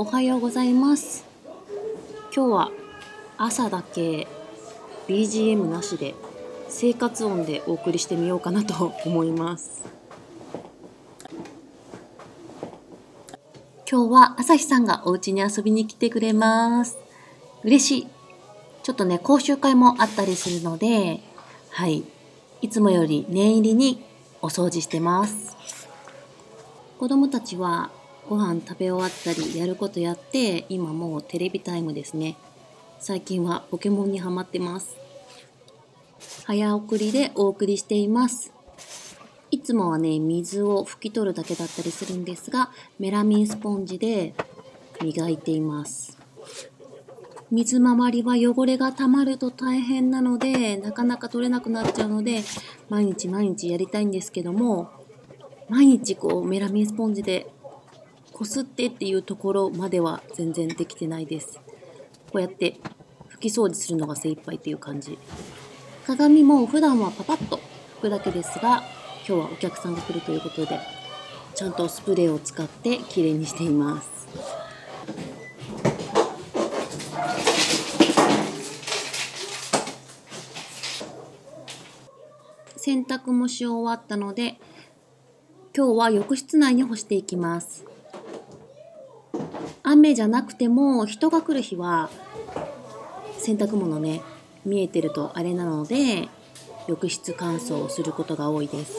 おはようございます。今日は朝だけ BGM なしで生活音でお送りしてみようかなと思います。今日は朝日さんがお家に遊びに来てくれます。嬉しい。ちょっとね講習会もあったりするのではい。いつもより念入りにお掃除してます。子供たちはご飯食べ終わったりやることやって今もうテレビタイムですね。最近はポケモンにハマってます。早送りでお送りしています。いつもはね水を拭き取るだけだったりするんですがメラミンスポンジで磨いています。水回りは汚れが溜まると大変なのでなかなか取れなくなっちゃうので毎日毎日やりたいんですけども毎日こうメラミンスポンジでこすってっていうところまでは全然できてないです。こうやって拭き掃除するのが精一杯っていう感じ。鏡も普段はパパッと拭くだけですが、今日はお客さんが来るということで、ちゃんとスプレーを使ってきれいにしています。洗濯もし終わったので、今日は浴室内に干していきます。雨じゃなくても人が来る日は洗濯物ね、見えてるとあれなので、浴室乾燥をすることが多いです。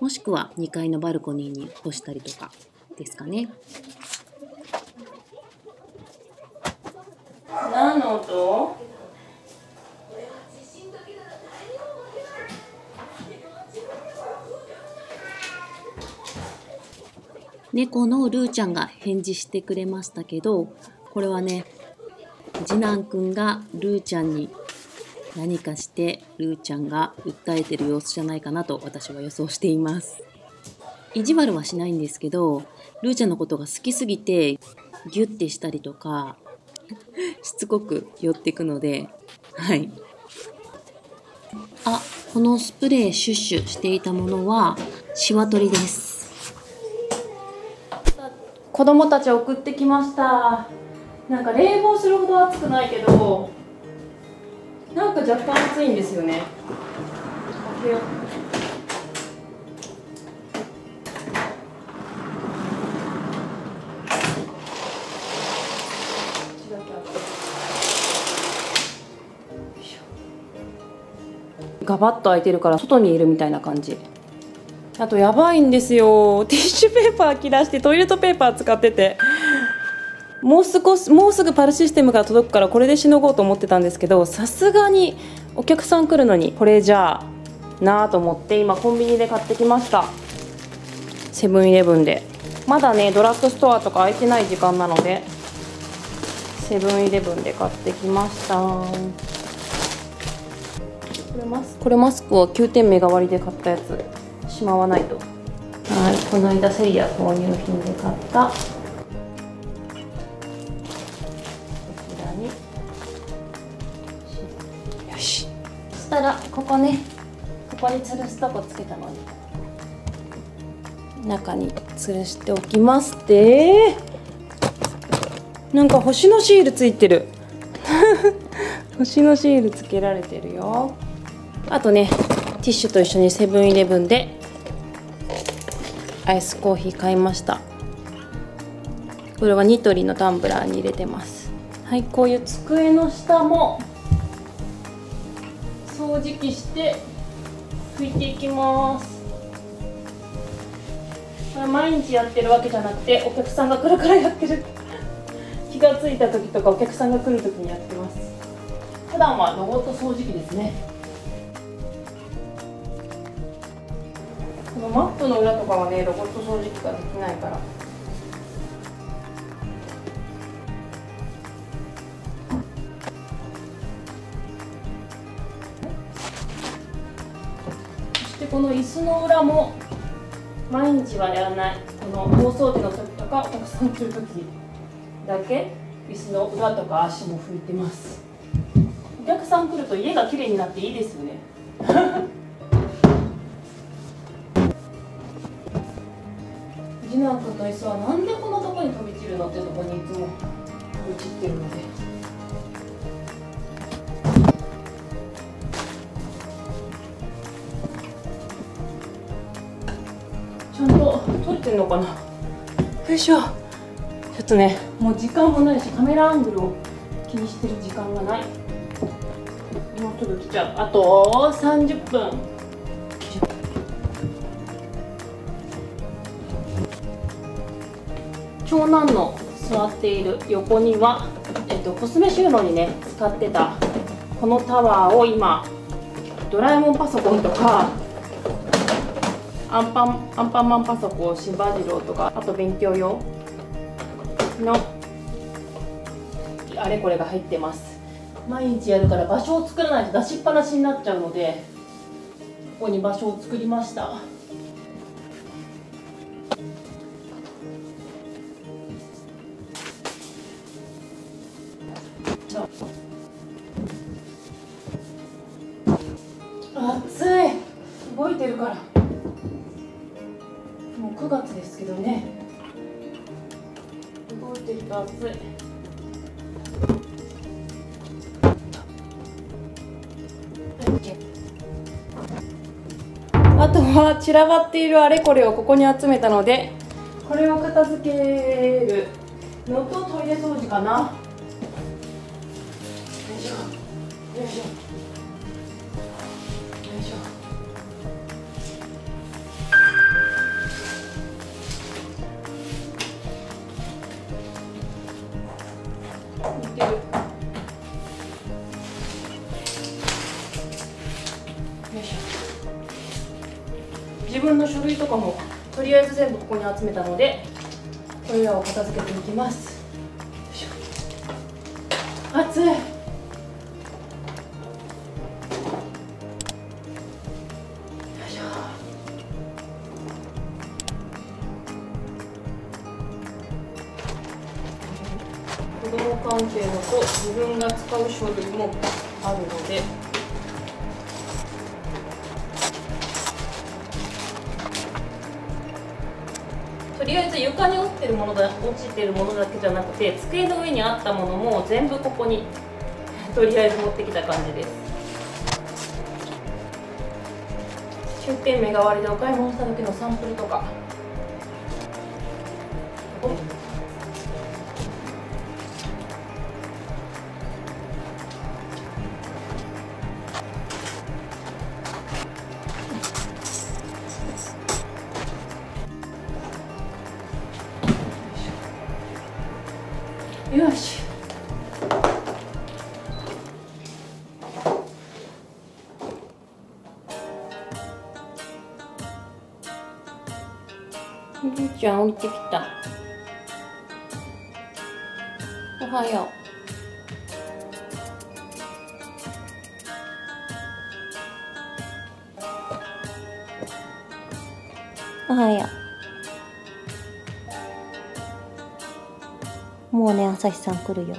もしくは2階のバルコニーに干したりとかですかね。何の音？猫のルーちゃんが返事してくれましたけど、これはね、次男くんがルーちゃんに何かしてルーちゃんが訴えてる様子じゃないかなと私は予想しています。意地悪はしないんですけど、ルーちゃんのことが好きすぎてギュッてしたりとか、しつこく寄ってくので、はい。あ、このスプレーシュッシュしていたものはシワ取りです。子供たち送ってきました。なんか冷房するほど暑くないけどなんか若干暑いんですよね。開けよガバッと開いてるから外にいるみたいな感じ。あとやばいんですよ。ティッシュペーパー切らしてトイレットペーパー使ってて。もう少しもうすぐパルシステムが届くからこれでしのごうと思ってたんですけどさすがにお客さん来るのにこれじゃあなあと思って今コンビニで買ってきました。セブンイレブンで。まだねドラッグストアとか空いてない時間なのでセブンイレブンで買ってきました。これマスこれマスクを9点目代わりで買ったやつ。しまわないと。はい。この間セリア購入品で買った。こちらに。よし。そしたらここね。ここに吊るすとこつけたのに。中に吊るしておきますって。なんか星のシールついてる。星のシールつけられてるよ。あとねティッシュと一緒にセブンイレブンでアイスコーヒー買いました。これはニトリのタンブラーに入れてます。はいこういう机の下も掃除機して拭いていきます。これ毎日やってるわけじゃなくてお客さんが来るからやってる。気が付いた時とかお客さんが来る時にやってます。普段はロボット掃除機ですね。マットの裏とかはねロボット掃除機ができないから。そしてこの椅子の裏も毎日はやらない。この大掃除の時とかお客さん来る時だけ椅子の裏とか足も拭いてます。お客さん来ると家が綺麗になっていいですよね。次男君の椅子はなんでこんなとこに飛び散るのってとこにいつも映ってるのでちゃんと撮れてんのかなよいしょちょっとねもう時間もないしカメラアングルを気にして。る時間がないもうちょっと来ちゃうあと30分長男の座っている横には、えっと、コスメ収納にね使ってたこのタワーを今ドラえもんパソコンとかアンパンアンパンマンパソコンしばじろうとかあと勉強用のあれこれが入ってます。毎日やるから場所を作らないと出しっぱなしになっちゃうのでここに場所を作りました。9月ですけどね。動いてると暑い。あとは散らばっているあれこれをここに集めたのでこれを片付けるのとトイレ掃除かな類とかもとりあえず全部ここに集めたのでこれらを片付けていきます。いしょ暑い。よいしょ。子供関係のと自分が使う書類もあるのでりあえず床に落ちてるものだ落ちてるものだけじゃなくて机の上にあったものも全部ここにとりあえず持ってきた感じです。出店目代わりでお買い物した時のサンプルとか。ん降りてきた。おはよう。おはよう。もうね朝日さん来るよ。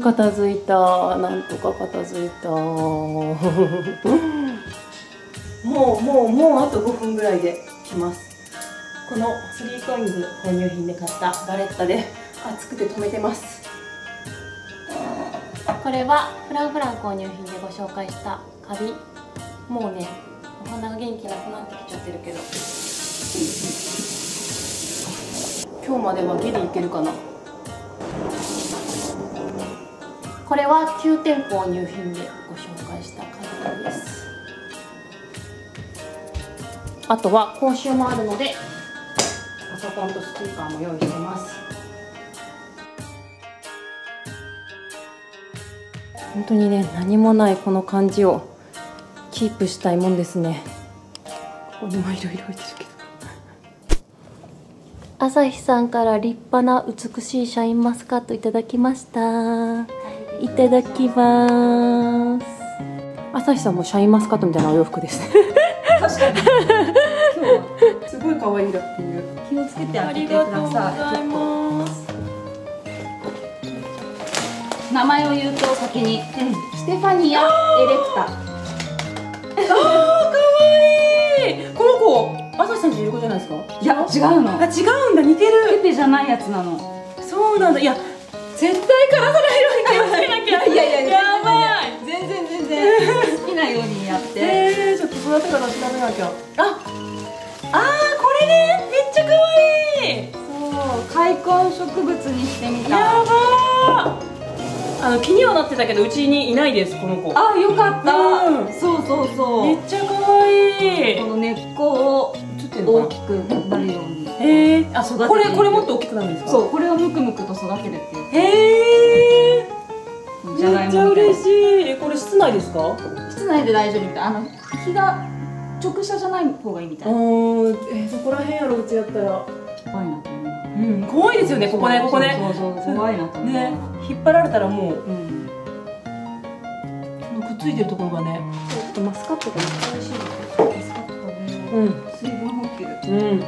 片付いた。なんとか片付いた。もうもうもうあと5分ぐらいで来ます。この 3COINS 購入品で買ったバレッタで熱くて止めてます。これはフランフラン購入品でご紹介した。カビ。もうねお花が元気なくなってきちゃってるけど。今日まではギリいけるかなこれは9点購入品でご紹介したカビです。あとは講習もあるのでパソコンとスピーカーも用意してます。本当にね何もないこの感じをキープしたいもんですね。ここにもいろいろ置いてるけど。朝日さんから立派な美しいシャインマスカットいただきました。いただきます。朝日さんもシャインマスカットみたいなお洋服ですね。確かに今日はすごい可愛いだっていう。気をつけてあ開けてくりがとうごださい。ざいます名前を言うと先に、ステファニア・エレクタ。あーかわい。いこの子朝日さんちじゃないですか？いや違うの。あ違うんだ。似てる。ペペじゃないやつなの。そうなんだ。いや絶対体の色に気をつけなきゃ。いやいやいややばい。全然全然。好きなようにやって。えー、ちょっと育て方調べなきゃ。ああーこれね。めっちゃかわい。いそう。開墾植物にしてみた。やばー。あの気にはなってたけどうちにいないですこの子。あよかった、うん。そうそうそう。めっちゃかわい。いこの根っこをちょっと大きくなるように。へえあ育ててこれこれもっと大きくなるんですか？そうこれをむくむくと育てるっていう。へえじゃがいめっちゃもみたいな嬉しい。えこれ室内ですか？室内で大丈夫みたい。あの日が直射じゃない方がいいみたい。なうんえそこら辺やろうちやったら。怖いなと思う。うん怖いですよねここねここね。そうそうそう怖いなと思う。ね引っ張られたらもう。うん。くっついてるところがね。ちょっとマスカットが美味しいマスカットがねうん。水分補給。うん。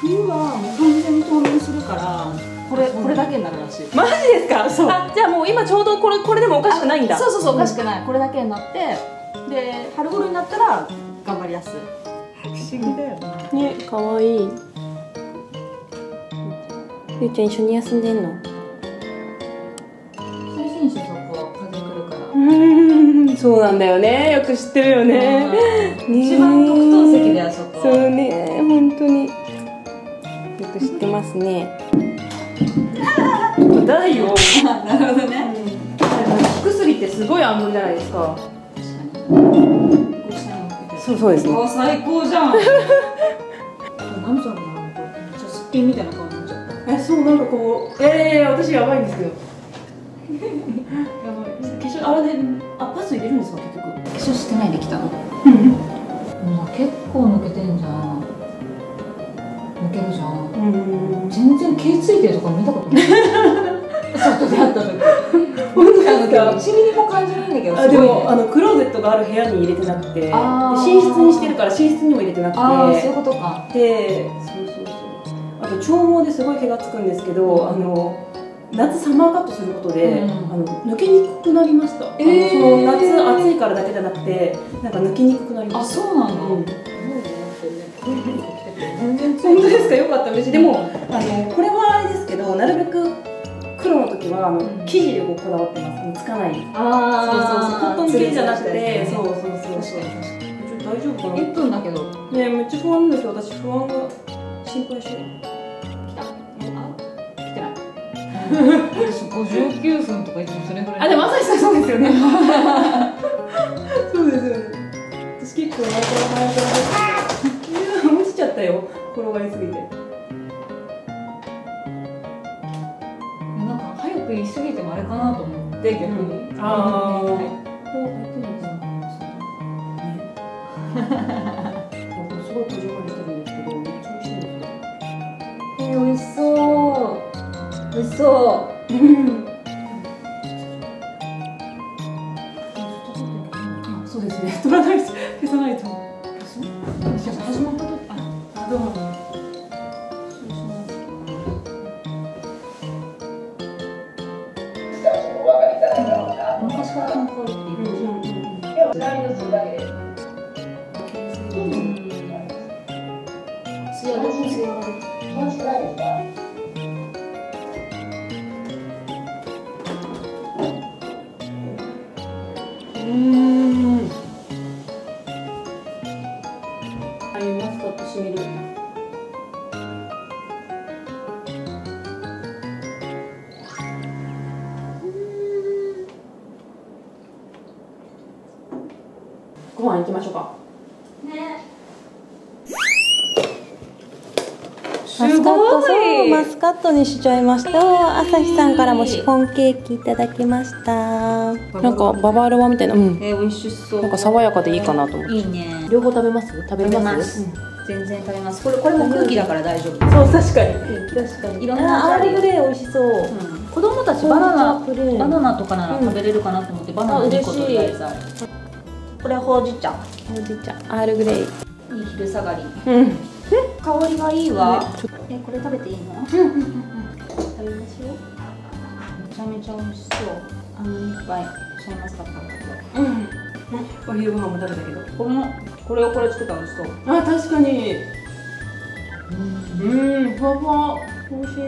冬はもう完全に冬眠するからこれこれだけになるらしい。マジですか？そう。あじゃあもう今ちょうどこれこれでもおかしくないんだ。そうそうそうおかしくない。これだけになってで春頃になったら頑張りやすい。不思議だよねねかわいい。ゆうちゃん一緒に休んでんの？推進種そこ風来るから。うん。そうなんだよね。よく知ってるよね。一番特等席だよそこそうね本当に。よく知ってますねちょっと台をなるほどね。薬ってすごい安分じゃないですか。そうそうですね。あ最高じゃん。何それなのこれめっちゃすっぴんみたいな顔になっちゃった。えそうなんかこういやいやいや私やばいんですけど。やばい。化粧あれであパス入れるんですか結局。化粧してないで来たの。うん。結構抜けてんじゃん。抜けるじゃん。うん。全然毛ついてるとこ見たことない 外で会った時。本当ですあのか1ミリも感じないんだけどあでもあのクローゼットがある部屋に入れてなくて。寝室にしてるから寝室にも入れてなくて。ああそういうことか。でそうそうそう。あと長毛ですごい毛がつくんですけどあの夏サマーカットすることで、うん。あの抜けにくくなりました、えー。あのその夏暑いからだけじゃなくてなんか抜きにくくなりまあした。そうなんだ、うん。全然本当ですか？よかった。嬉しい。でもあのこれはあれですけどなるべく黒の時はあの、うん。生地でこうこだわってます。つかない。そうそうそう。あコットン系じゃなくて。そううそう。そうそう確かに確かにちょっと大丈夫かな？1分だけどねえめっちゃ不安なんです。よ私不安が心配してる。来た。あ来てない。私59分とかいつもそれぐらい。あでも朝日さんそうですよね。そうです。よね私結構前から前から入ってていや落ちちゃったよ。転がりすぎてって逆に、あー。はいこう。入ってるのかなねすごいこじんまりしてるんですけどめっちゃ美味しいんですよえー、美味しそう。美味しそう。う。んそう。ですね取らないと消さないと始まった時ああどう。もきましょうか。マスカットそうマスカットにしちゃいました。朝日さんからもシフォンケーキいただきました。なんかババアロワみたいな。うん。えー、美味しそう。なんか爽やかでいいかなと思って。いいね。両方食べます？食べます？全然食べます。これこれも空気だから大丈夫。そう確かに。確かに。いろんなアールグレー美味しそう。うん。子供たちバナナバナナとかなら食べれるかなと思って、バナナ2個とりあえずあるこれほうじ茶。おじいちゃんアールグレーいい昼下がり。うん。香りがいいわ。えこれ食べていいの？食べましょう。ちゃめちゃ美味しそう。あの一杯シャインマスカットうん。お昼ご飯も食べたけど。どこのこれをこれ作ったら美味しそう。あ確かに。うん。ふわふわ美味しい。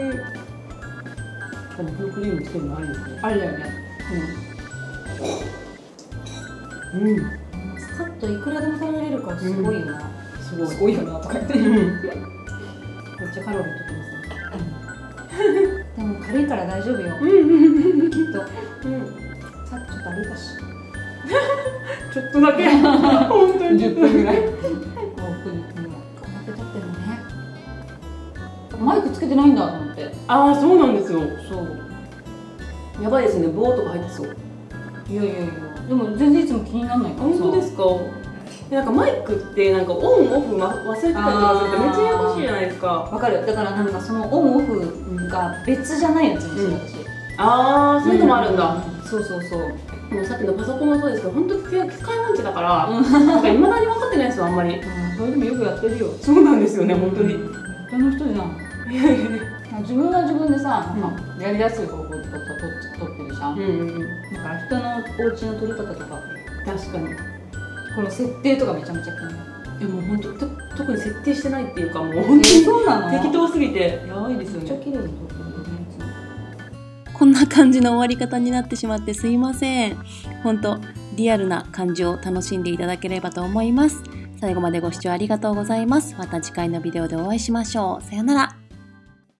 あのブクリームつけるのありですね。あれだよね。うん。マスカットいくらでも食べれるからすごいよな、すごいすごいよなとか言って。うん。めっちゃカロリーとってます。ねでも軽いから大丈夫よ、きっと。うん。さっきちょっと歩いたしちょっとだけ。本当に。10分ぐらい。こうここにこうやって撮ってるのね。マイクつけてないんだと思って。ああそうなんですよ。そう。やばいですね。棒とか入ってそう。いやいやいやでも全然いつも気にならないからさ。本当ですか？なんかマイクってなんかオンオフま忘れてたりとかするとめっちゃややこしいじゃないですか。わかる。だからなんかそのオンオフが別じゃないやつにしてる私、ああそういうのもあるんだ、そうそうそう。もうさっきのパソコンもそうです。けど本当機械音痴だから、なんか未だに分かってないですよあんまり。うんそれでもよくやってるよ。そうなんですよね本当に、人の人じゃん。自分は自分でさ、やりやすい方法とか撮っ撮ってるじゃん、うんうんうんだから人のお家の撮り方とか確かにいこの設定とかめちゃめちゃ気になるやもう本当と特に設定してないっていうかもうえ本当にそうなの？適当すぎてやばいですよねめっちゃ綺麗に撮ってるねこんな感じの終わり方になってしまってすいません。本当リアルな感じを楽しんでいただければと思います。最後までご視聴ありがとうございます。また次回のビデオでお会いしましょう。さよなら。